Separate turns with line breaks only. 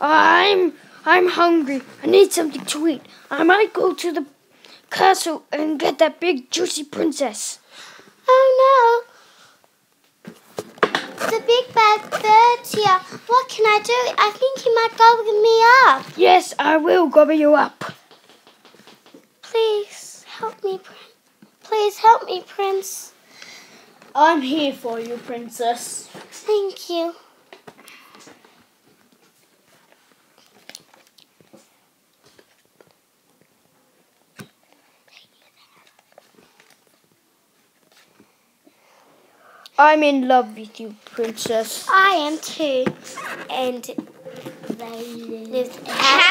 I'm I'm hungry. I need something to eat. I might go to the castle and get that big juicy princess.
Oh no! The big bad bird's here. What can I do? I think he might gobble me up.
Yes, I will gobble you up.
Please help me, Please help me, Prince.
I'm here for you, Princess.
Thank you.
I'm in love with you, Princess.
I am too. And they lived happily ever after.